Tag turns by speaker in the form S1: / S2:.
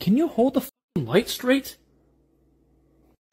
S1: can you hold the light straight?